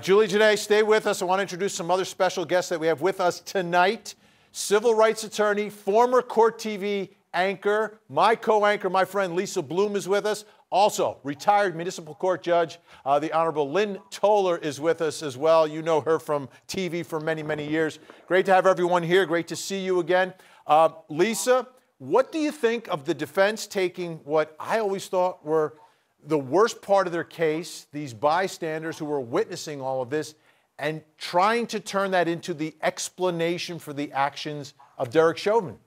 Julie Jenae, stay with us. I want to introduce some other special guests that we have with us tonight. Civil rights attorney, former Court TV anchor, my co-anchor, my friend Lisa Bloom is with us. Also, retired municipal court judge, uh, the Honorable Lynn Toler is with us as well. You know her from TV for many, many years. Great to have everyone here. Great to see you again. Uh, Lisa, what do you think of the defense taking what I always thought were the worst part of their case, these bystanders who were witnessing all of this, and trying to turn that into the explanation for the actions of Derek Chauvin.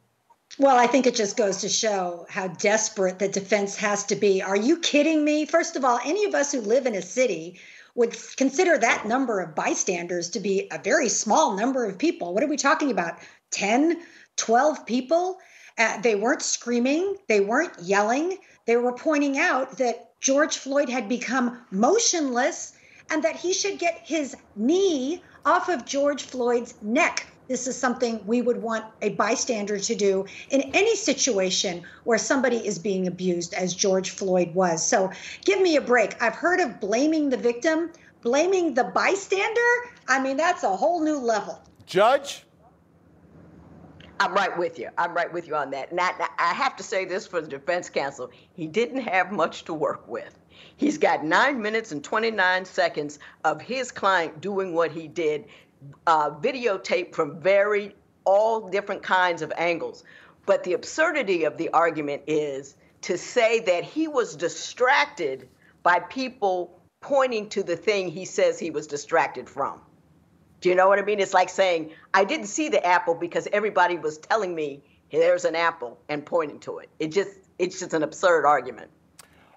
Well, I think it just goes to show how desperate the defense has to be. Are you kidding me? First of all, any of us who live in a city would consider that number of bystanders to be a very small number of people. What are we talking about? 10, 12 people? Uh, they weren't screaming, they weren't yelling. They were pointing out that George Floyd had become motionless and that he should get his knee off of George Floyd's neck. This is something we would want a bystander to do in any situation where somebody is being abused, as George Floyd was. So give me a break. I've heard of blaming the victim, blaming the bystander. I mean, that's a whole new level. Judge? I'm right with you. I'm right with you on that. Now, I I have to say this for the defense counsel. He didn't have much to work with. He's got nine minutes and 29 seconds of his client doing what he did, uh, videotape from very, all different kinds of angles. But the absurdity of the argument is to say that he was distracted by people pointing to the thing he says he was distracted from. Do you know what I mean? It's like saying, I didn't see the apple because everybody was telling me there's an apple and pointing to it. It just it's just an absurd argument.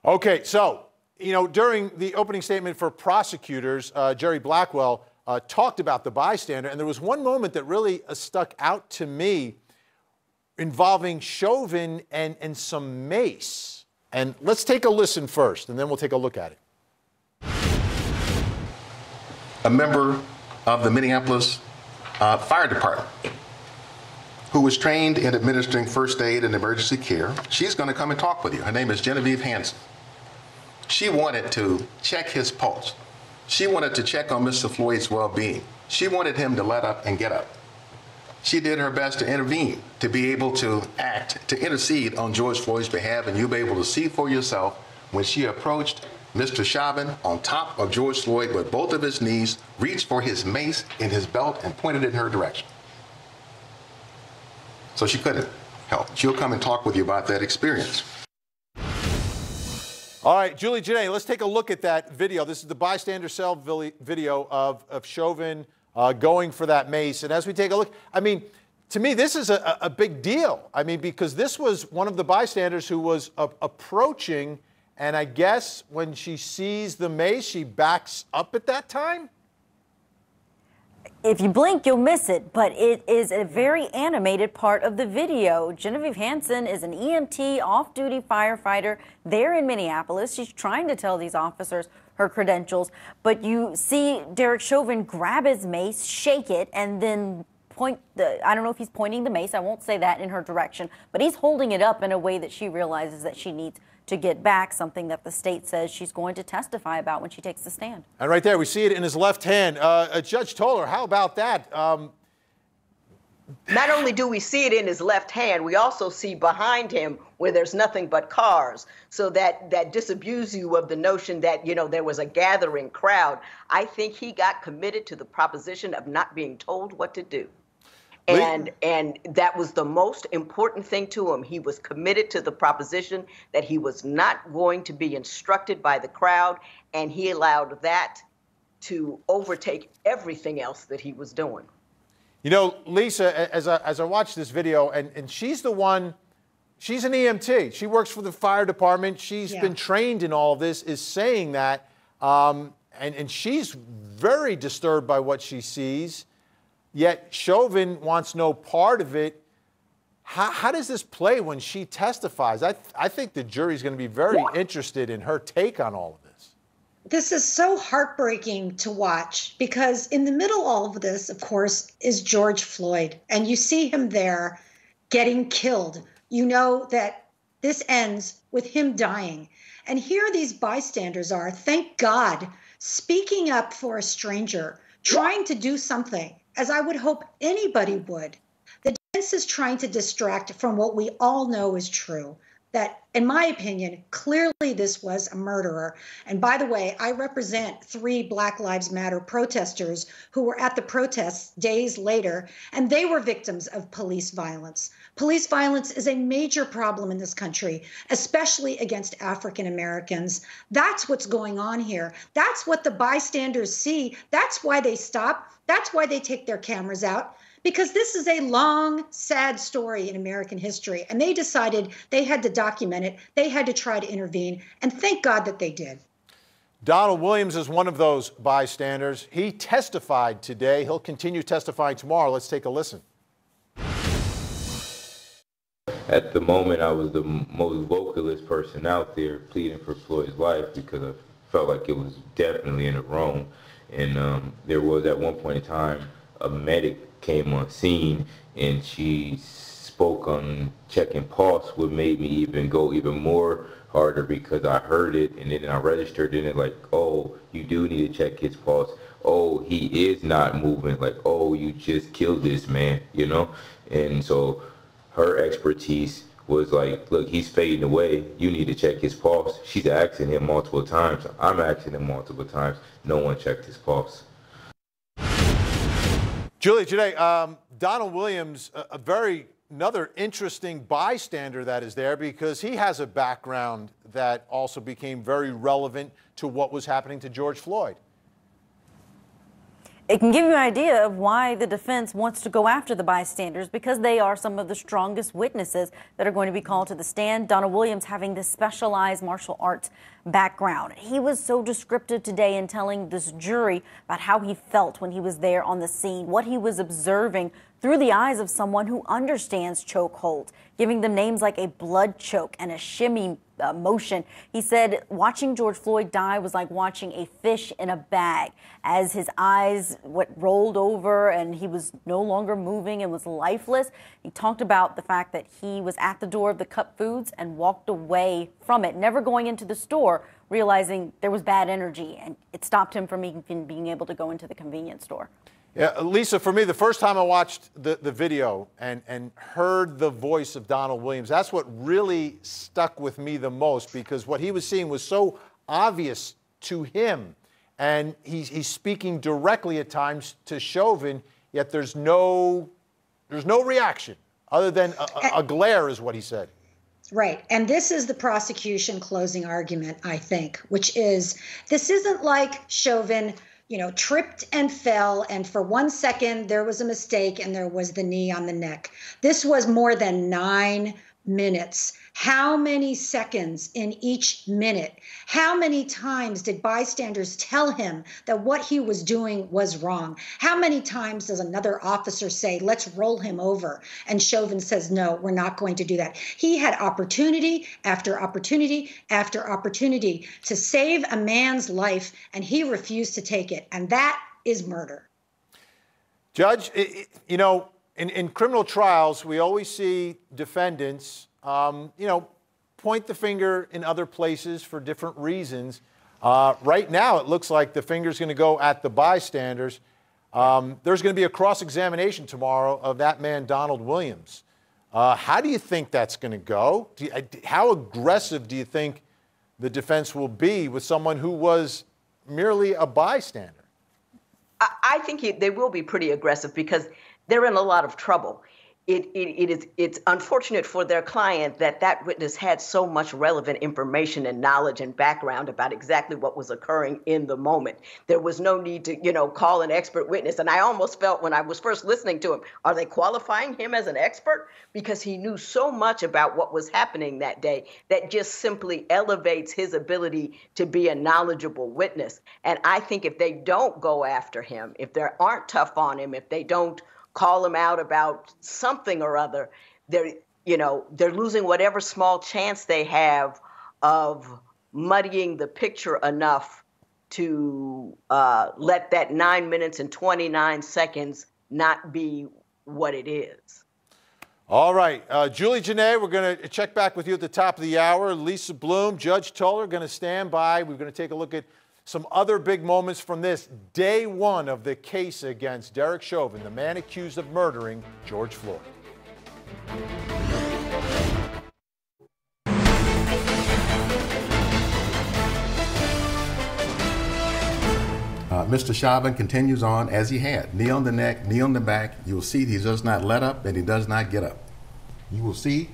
Okay, so you know during the opening statement for prosecutors, uh, Jerry Blackwell uh, talked about the bystander, and there was one moment that really uh, stuck out to me involving Chauvin and and some mace. And let's take a listen first, and then we'll take a look at it. A member of the Minneapolis uh, Fire Department who was trained in administering first aid and emergency care. She's going to come and talk with you. Her name is Genevieve Hansen. She wanted to check his pulse. She wanted to check on Mr. Floyd's well being. She wanted him to let up and get up. She did her best to intervene, to be able to act, to intercede on George Floyd's behalf, and you'll be able to see for yourself when she approached Mr. Chauvin on top of George Floyd with both of his knees, reached for his mace in his belt and pointed in her direction. So she couldn't help. She'll come and talk with you about that experience. All right, Julie Jenae, let's take a look at that video. This is the bystander cell video of, of Chauvin uh, going for that mace. And as we take a look, I mean, to me, this is a, a big deal. I mean, because this was one of the bystanders who was approaching and I guess when she sees the mace, she backs up at that time? If you blink, you'll miss it, but it is a very animated part of the video. Genevieve Hansen is an EMT, off duty firefighter there in Minneapolis. She's trying to tell these officers her credentials, but you see Derek Chauvin grab his mace, shake it, and then point the I don't know if he's pointing the mace, I won't say that in her direction, but he's holding it up in a way that she realizes that she needs to get back, something that the state says she's going to testify about when she takes the stand. And right there, we see it in his left hand. Uh, uh, Judge Toler, how about that? Um, not only do we see it in his left hand, we also see behind him where there's nothing but cars. So that that disabuse you of the notion that you know there was a gathering crowd. I think he got committed to the proposition of not being told what to do and and that was the most important thing to him. He was committed to the proposition that he was not going to be instructed by the crowd and he allowed that to overtake everything else that he was doing. You know lisa as i, as I watched this video and, and she's the one she's an emt she works for the fire department. She's yeah. been trained in all of this is saying that um, and, and she's very disturbed by what she sees Yet Chauvin wants no part of it. How, how does this play when she testifies? I, th- I think the jury's going to be very interested in her take on all of this. This is so heartbreaking to watch because in the middle of all of this, of course, is George Floyd. And you see him there getting killed. You know that this ends with him dying. And here these bystanders are. Thank God speaking up for a stranger, trying to do something, as I would hope anybody would. The defense is trying to distract from what we all know is true that, in my opinion, clearly this was a murderer. And by the way, I represent three Black Lives Matter protesters who were at the protests days later, and they were victims of police violence. Police violence is a major problem in this country, especially against African Americans. That's what's going on here. That's what the bystanders see. That's why they stop. That's why they take their cameras out because this is a long, sad story in American history. And they decided they had to document it, they had to try to intervene. And thank God that they did. Donald Williams is one of those bystanders. He testified today. He'll continue testifying tomorrow. Let's take a listen. At the moment, I was the most vocalist person out there pleading for Floyd's life because I felt like it was definitely in the wrong. And um, there was at one point in time a medic came on scene and she spoke on checking pulse, what made me even go even more harder because I heard it and then I registered in it like, oh, you do need to check his pulse. Oh, he is not moving. Like, oh, you just killed this man, you know? And so her expertise was like, look, he's fading away. You need to check his pulse. She's asking him multiple times. I'm asking him multiple times. No one checked his pulse. Julie, today, um, Donald Williams, a, a, very another interesting bystander that is there because he has a background that also became very relevant to what was happening to George Floyd. It can give you an idea of why the defense wants to go after the bystanders because they are some of the strongest witnesses that are going to be called to the stand. Donald Williams having this specialized martial arts background. He was so descriptive today in telling this jury about how he felt when he was there on the scene, what he was observing through the eyes of someone who understands chokehold, giving them names like a blood choke and a shimmy uh, motion. He said watching George Floyd die was like watching a fish in a bag as his eyes what rolled over and he was no longer moving and was lifeless. He talked about the fact that he was at the door of the Cup Foods and walked away from it, never going into the store, realizing there was bad energy and it stopped him from even being able to go into the convenience store. Yeah, uh, Lisa, for me, the first time I watched the, the video and, and heard the voice of Donald Williams, that's what really stuck with me the most because what he was seeing was so obvious to him. And he's, he's speaking directly at times to Chauvin, yet there's no, there's no reaction other than a, a glare, is what he said. Right. And this is the prosecution closing argument, I think, which is this isn't like Chauvin you know, tripped and fell. And for one second, there was a mistake and there was the knee on the neck. This was more than nine minutes. How many seconds in each minute? How many times did bystanders tell him that what he was doing was wrong? How many times does another officer say, let's roll him over? And Chauvin says, no, we're not going to do that. He had opportunity after opportunity after opportunity to save a man's life, and he refused to take it. And that is murder. Judge, you know, in, in criminal trials, we always see defendants, um, you know, point the finger in other places for different reasons. Uh, right now, it looks like the finger's going to go at the bystanders. Um, there's going to be a cross examination tomorrow of that man, Donald Williams. Uh, how do you think that's going to go? You, how aggressive do you think the defense will be with someone who was merely a bystander? I, I think they will be pretty aggressive because they're in a lot of trouble. It, it, it is it's unfortunate for their client that that witness had so much relevant information and knowledge and background about exactly what was occurring in the moment. There was no need to, you know, call an expert witness. And I almost felt when I was first listening to him, are they qualifying him as an expert? Because he knew so much about what was happening that day that just simply elevates his ability to be a knowledgeable witness. And I think if they don't go after him, if they aren't tough on him, if they don't call them out about something or other, they're you know they're losing whatever small chance they have of muddying the picture enough to uh, let that nine minutes and 29 seconds not be what it is. All right, uh, Julie Jenae, we're going to check back with you at the top of the hour. Lisa Bloom, Judge Toler, going to stand by. We're going to take a look at some other big moments from this day one of the case against Derek Chauvin, the man accused of murdering George Floyd. Uh, Mr. Chauvin continues on as he had knee on the neck, knee on the back. You will see he does not let up and he does not get up. You will see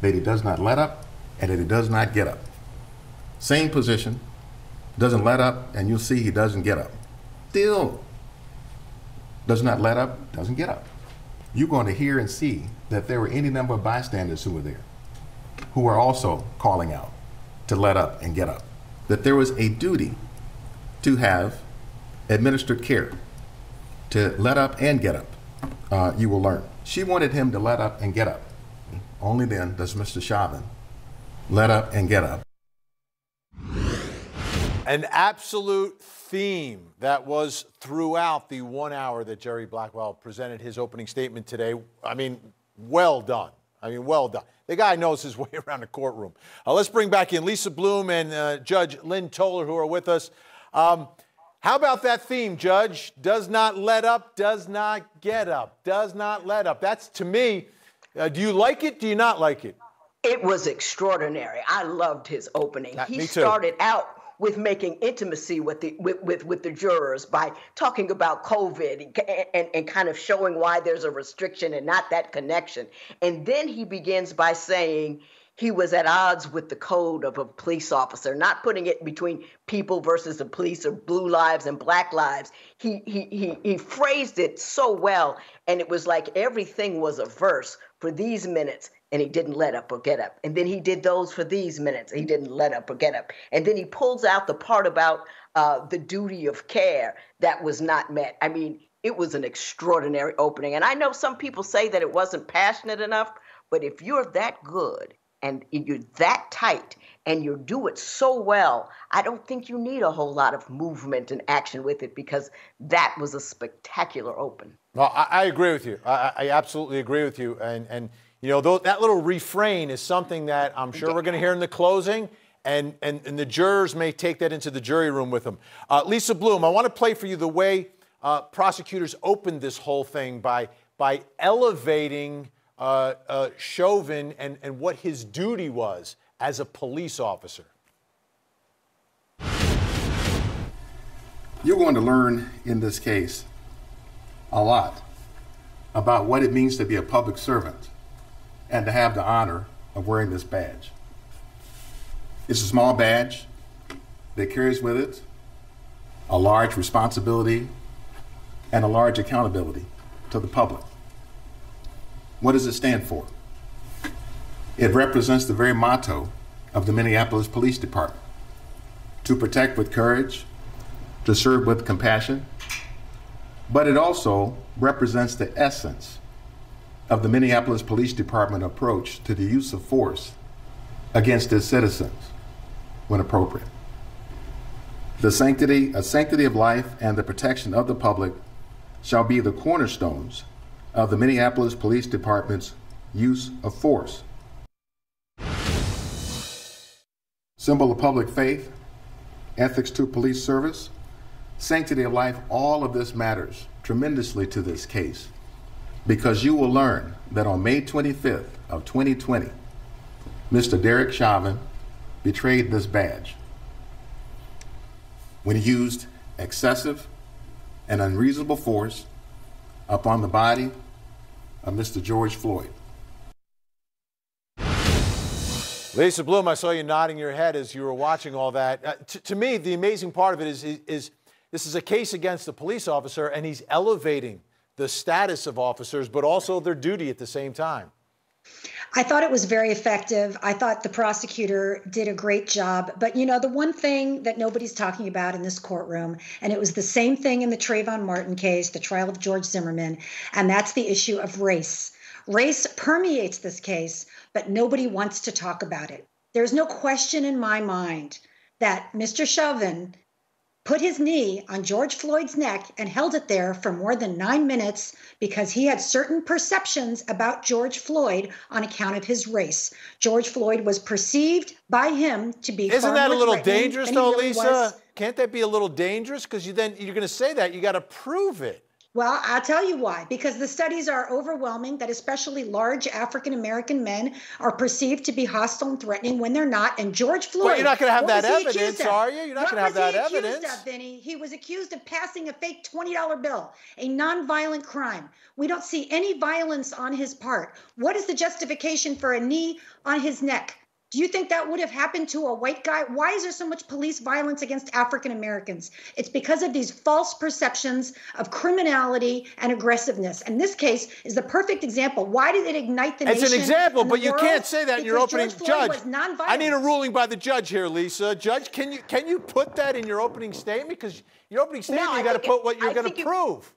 that he does not let up and that he does not get up. Same position, doesn't let up, and you'll see he doesn't get up. Still does not let up, doesn't get up. You're going to hear and see that there were any number of bystanders who were there who were also calling out to let up and get up. That there was a duty to have administered care to let up and get up. Uh, you will learn. She wanted him to let up and get up. Only then does Mr. Chauvin let up and get up. An absolute theme that was throughout the one hour that Jerry Blackwell presented his opening statement today. I mean, well done. I mean, well done. The guy knows his way around the courtroom. Uh, let's bring back in Lisa Bloom and uh, Judge Lynn Toler, who are with us. Um, how about that theme, Judge? Does not let up, does not get up, does not let up. That's to me. Uh, do you like it? Do you not like it? It was extraordinary. I loved his opening. He started out with making intimacy with the with, with, with the jurors by talking about COVID and, and, and kind of showing why there's a restriction and not that connection. And then he begins by saying he was at odds with the code of a police officer, not putting it between people versus the police or blue lives and black lives. He he he he phrased it so well, and it was like everything was a verse for these minutes and he didn't let up or get up. And then he did those for these minutes. He didn't let up or get up. And then he pulls out the part about uh, the duty of care that was not met. I mean, it was an extraordinary opening. And I know some people say that it wasn't passionate enough, but if you're that good and you're that tight and you do it so well, I don't think you need a whole lot of movement and action with it because that was a spectacular open. Well, I, I agree with you. I, I, absolutely agree with you. And, and you know, th- that little refrain is something that I'm sure we're going to hear in the closing, and, and, and the jurors may take that into the jury room with them. Uh, Lisa Bloom, I want to play for you the way uh, prosecutors opened this whole thing by, by elevating uh, uh Chauvin and, and what his duty was as a police officer. You're going to learn in this case a lot about what it means to be a public servant and to have the honor of wearing this badge. It's a small badge that carries with it a large responsibility and a large accountability to the public. What does it stand for? It represents the very motto of the Minneapolis Police Department to protect with courage, to serve with compassion, but it also represents the essence of the Minneapolis Police Department approach to the use of force against its citizens when appropriate. The sanctity, a sanctity of life and the protection of the public shall be the cornerstones of the Minneapolis Police Department's use of force. Symbol of public faith, ethics to police service, sanctity of life, all of this matters tremendously to this case because you will learn that on May 25th of 2020, Mr. Derek Chauvin betrayed this badge when he used excessive and unreasonable force upon the body of Mr. George Floyd. Lisa Bloom, I saw you nodding your head as you were watching all that. Uh, to me, the amazing part of it is, is, is this is a case against a police officer, and he's elevating the status of officers, but also their duty at the same time. I thought it was very effective. I thought the prosecutor did a great job. But you know, the one thing that nobody's talking about in this courtroom, and it was the same thing in the Trayvon Martin case, the trial of George Zimmerman, and that's the issue of race. Race permeates this case, but nobody wants to talk about it. There's no question in my mind that Mr. Chauvin put his knee on George Floyd's neck and held it there for more than nine minutes because he had certain perceptions about George Floyd on account of his race. George Floyd was perceived by him to be. Isn't that a little dangerous, though, really Lisa? Was. Can't that be a little dangerous? Because you then you're going to say that you got to prove it. Well, I'll tell you why. Because the studies are overwhelming that especially large African American men are perceived to be hostile and threatening when they're not. And George Floyd. Well, you're not going to have that evidence, are you? You're not going to have that evidence. What was he accused Of, Vinnie? He was accused of passing a fake $20 bill, a nonviolent crime. We don't see any violence on his part. What is the justification for a knee on his neck? Do you think that would have happened to a white guy? Why is there so much police violence against African Americans? It's because of these false perceptions of criminality and aggressiveness. And this case is the perfect example. Why did it ignite the it's nation? It's an example, but you can't say that in your opening judge. I need a ruling by the judge here, Lisa. Judge, can you can you put that in your opening statement? Because your opening statement, no, you got to put what you're going to prove.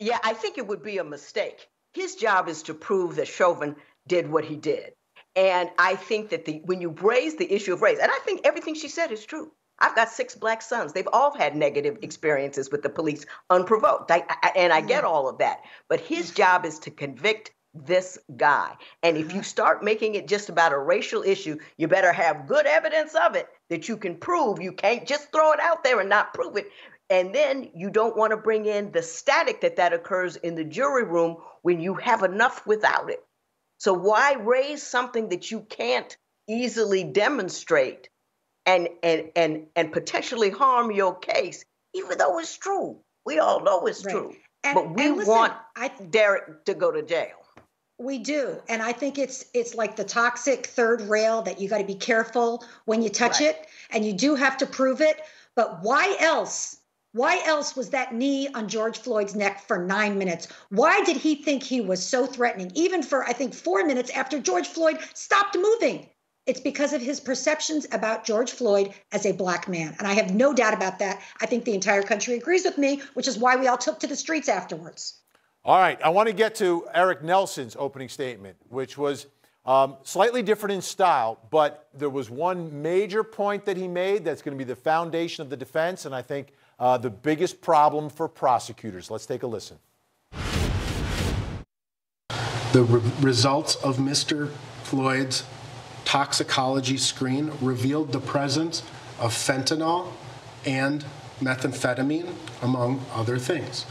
yeah, I think it would be a mistake. His job is to prove that Chauvin did what he did. And I think that the when you raise the issue of race, and I think everything she said is true. I've got six black sons. They've all had negative experiences with the police unprovoked. I, I, and I get mm-hmm. all of that. But his job is to convict this guy. And if you mm-hmm. start making it just about a racial issue, you better have good evidence of it that you can prove. You can't just throw it out there and not prove it. And then you don't want to bring in the static that that occurs in the jury room when you have enough without it. So why raise something that you can't easily demonstrate and and and and potentially harm your case, even though it's true? We all know it's right. true. And, but we listen, want I, Derek to go to jail. We do. And I think it's it's like the toxic third rail that you got to be careful when you touch right. it and you do have to prove it. But why else why else was that knee on George Floyd's neck for nine minutes? Why did he think he was so threatening, even for, I think, four minutes after George Floyd stopped moving? It's because of his perceptions about George Floyd as a black man. And I have no doubt about that. I think the entire country agrees with me, which is why we all took to the streets afterwards. All right. I want to get to Eric Nelson's opening statement, which was um, slightly different in style, but there was one major point that he made that's going to be the foundation of the defense. And I think uh, the biggest problem for prosecutors. Let's take a listen. The re- results of Mr. Floyd's toxicology screen revealed the presence of fentanyl and methamphetamine, among other things.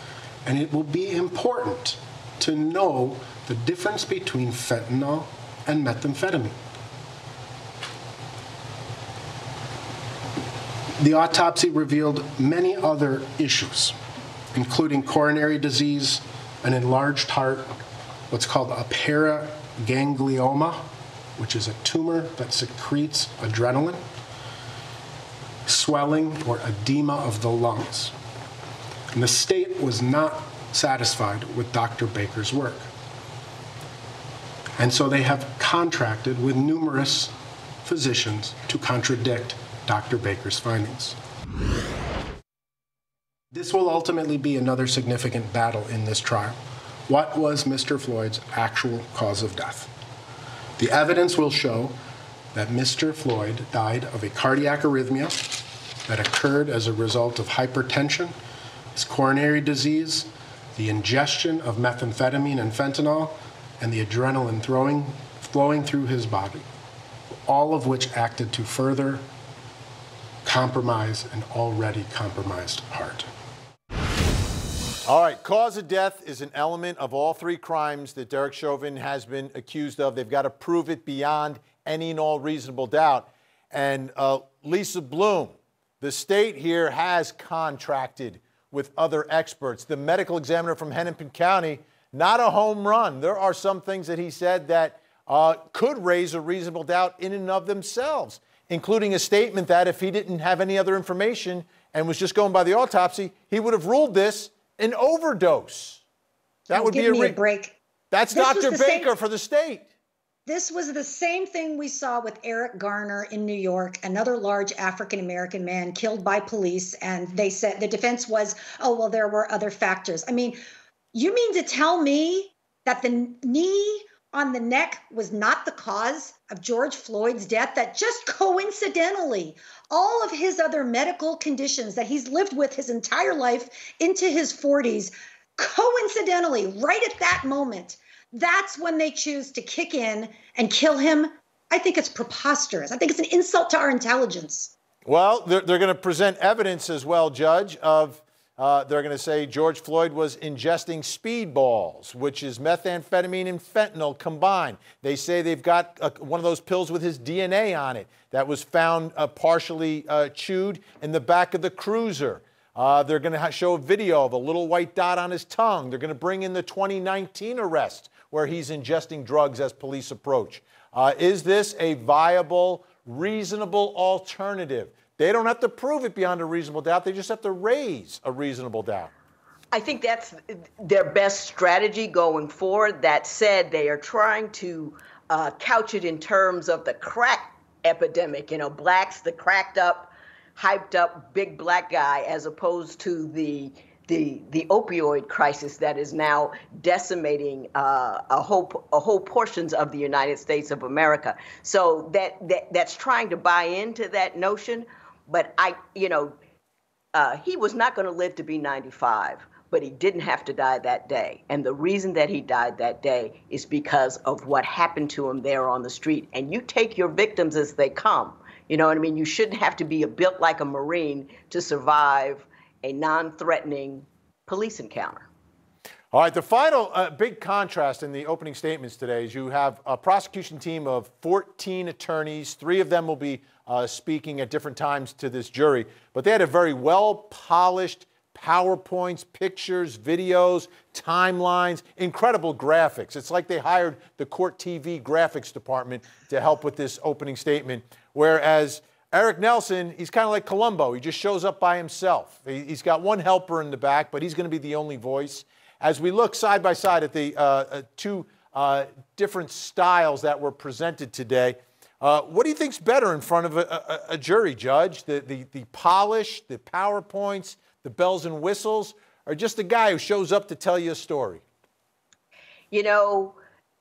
And it will be important to know the difference between fentanyl and methamphetamine. The autopsy revealed many other issues, including coronary disease, an enlarged heart, what's called a paraganglioma, which is a tumor that secretes adrenaline, swelling or edema of the lungs. And the state was not satisfied with Dr. Baker's work. And so they have contracted with numerous physicians to contradict Dr. Baker's findings. This will ultimately be another significant battle in this trial. What was Mr. Floyd's actual cause of death? The evidence will show that Mr. Floyd died of a cardiac arrhythmia that occurred as a result of hypertension, his coronary disease, the ingestion of methamphetamine and fentanyl, and the adrenaline throwing, flowing through his body, all of which acted to further compromise an already compromised heart. All right, cause of death is an element of all three crimes that Derek Chauvin has been accused of. They've got to prove it beyond any and all reasonable doubt. And uh, Lisa Bloom, the state here has contracted with other experts. The medical examiner from Hennepin County, not a home run. There are some things that he said that uh, could raise a reasonable doubt in and of themselves including a statement that if he didn't have any other information and was just going by the autopsy, he would have ruled this an overdose. That oh, would be a, re- a break. That's this Dr. Baker same, for the state. This was the same thing we saw with Eric Garner in New York, another large African American man killed by police. And they said the defense was, oh, well, there were other factors. I mean, you mean to tell me that the knee on the neck was not the cause of George Floyd's death, that just coincidentally, all of his other medical conditions that he's lived with his entire life into his 40s, coincidentally, right at that moment, that's when they choose to kick in and kill him. I think it's preposterous. I think it's an insult to our intelligence. Well, they're, they're going to present evidence as well, Judge, of uh, they're going to say George Floyd was ingesting speedballs, which is methamphetamine and fentanyl combined. They say they've got a, one of those pills with his DNA on it that was found uh, partially uh, chewed in the back of the cruiser. Uh, they're going to show a video of a little white dot on his tongue. They're going to bring in the 2019 arrest where he's ingesting drugs as police approach. Uh, is this a viable, reasonable alternative? They don't have to prove it beyond a reasonable doubt. They just have to raise a reasonable doubt. I think that's their best strategy going forward. That said, they are trying to uh, couch it in terms of the crack epidemic. You know, blacks, the cracked up, hyped up big black guy, as opposed to the the the opioid crisis that is now decimating uh, a whole a whole portions of the United States of America. So that, that that's trying to buy into that notion but I, you know, uh, he was not going to live to be 95, but he didn't have to die that day. And the reason that he died that day is because of what happened to him there on the street. And you take your victims as they come. You know what I mean? You shouldn't have to be built like a Marine to survive a non threatening police encounter. All right, the final uh, big contrast in the opening statements today is you have a prosecution team of 14 attorneys. Three of them will be uh, speaking at different times to this jury, but they had a very well polished PowerPoints, pictures, videos, timelines, incredible graphics. It's like they hired the Court TV graphics department to help with this opening statement. Whereas Eric Nelson, he's kind of like Columbo. He just shows up by himself. He's got one helper in the back, but he's going to be the only voice. As we look side by side at the uh, uh, two uh, different styles that were presented today, uh, what do you think's better in front of a, a, a, jury, Judge? The, the, the polish, the PowerPoints, the bells and whistles, or just a guy who shows up to tell you a story? You know,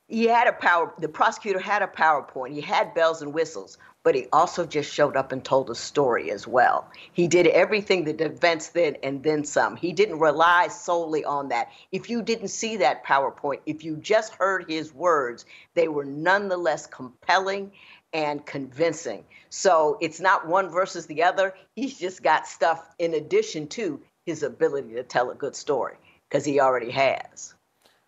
he had a power, the prosecutor had a PowerPoint, he had bells and whistles but he also just showed up and told a story as well. He did everything the defense did and then some. He didn't rely solely on that. If you didn't see that PowerPoint, if you just heard his words, they were nonetheless compelling and convincing. So it's not one versus the other. He's just got stuff in addition to his ability to tell a good story because he already has.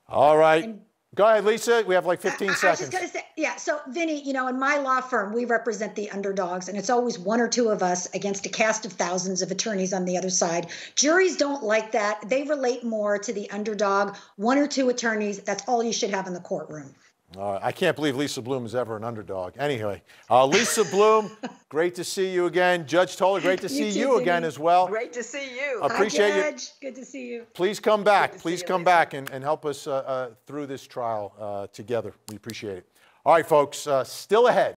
All right. And Go ahead, Lisa. We have like 15 I, seconds. I was just going to say, yeah. So, Vinnie, you know, in my law firm, we represent the underdogs, and it's always one or two of us against a cast of thousands of attorneys on the other side. Juries don't like that. They relate more to the underdog, one or two attorneys. That's all you should have in the courtroom. Uh, I can't believe Lisa Bloom is ever an underdog. Anyway, uh, Lisa Bloom, great to see you again. Judge Toler, great to see you, you again as well. Great to see you. Appreciate Hi, Judge. you. Good to see you. Please come back. Please come Lisa. back and, and help us uh, uh, through this trial uh, together. We appreciate it. All right, folks, uh, still ahead.